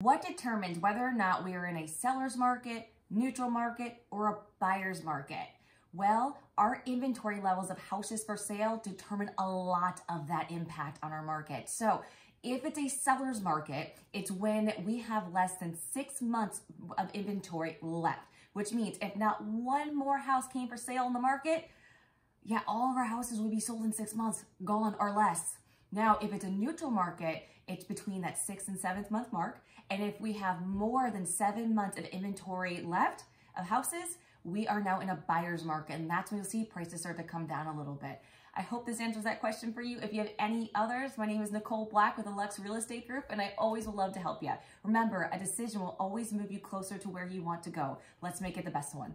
What determines whether or not we are in a seller's market, neutral market, or a buyer's market? Well, our inventory levels of houses for sale determine a lot of that impact on our market. So if it's a seller's market, it's when we have less than six months of inventory left, which means if not one more house came for sale in the market, yeah, all of our houses would be sold in six months, gone or less. Now, if it's a neutral market, it's between that sixth and seventh month mark. And if we have more than seven months of inventory left of houses, we are now in a buyer's market and that's when you'll see prices start to come down a little bit. I hope this answers that question for you. If you have any others, my name is Nicole Black with the Lux Real Estate Group and I always will love to help you. Remember, a decision will always move you closer to where you want to go. Let's make it the best one.